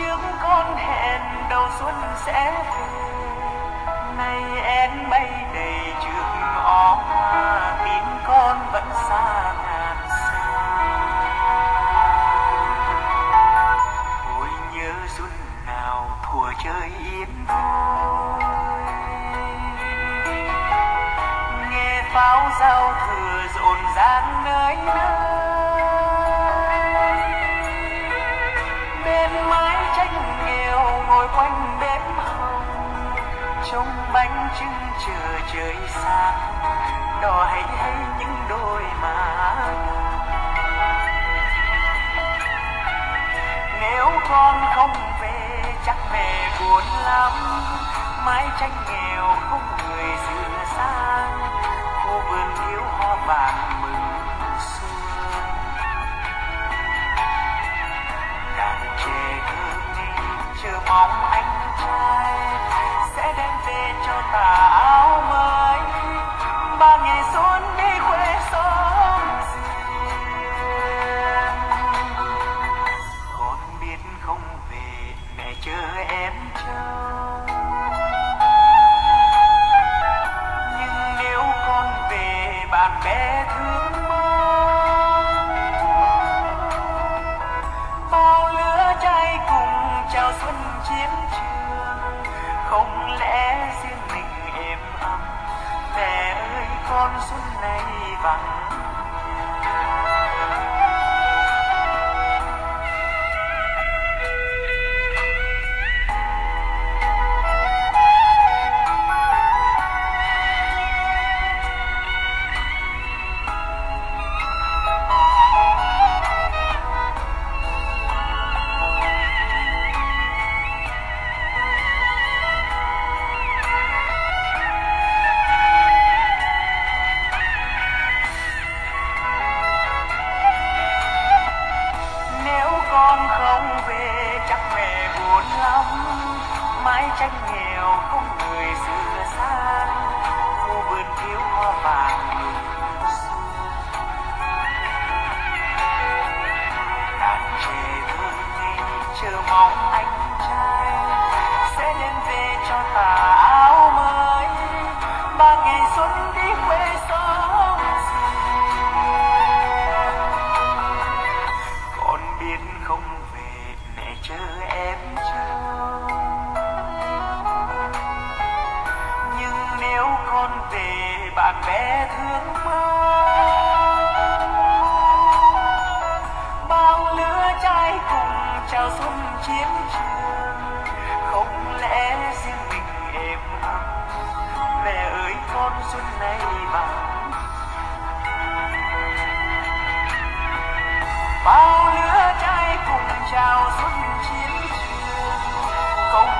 trước con hẹn đầu xuân sẽ về. Nay em bay đầy trường ó tim con vẫn xa ngàn xa. Ôi nhớ xuân nào thùa chơi yên vui. Nghe pháo giao thừa rộn ràng nơi nơi. Chứng chờ trời sáng đòi hay những đôi má. Nếu con không về, chắc mẹ buồn lắm. Mái tranh nghèo không người dựa sang khu vườn thiếu hoa vàng. Tranh nghèo không người xưa về bạn bè thương mong bao lứa trai cùng chào xuân chiến trường, không lẽ riêng mình êm ấm mẹ ơi, con xuân này bằng. Bao lứa trai cùng chào xuân chiến trường, không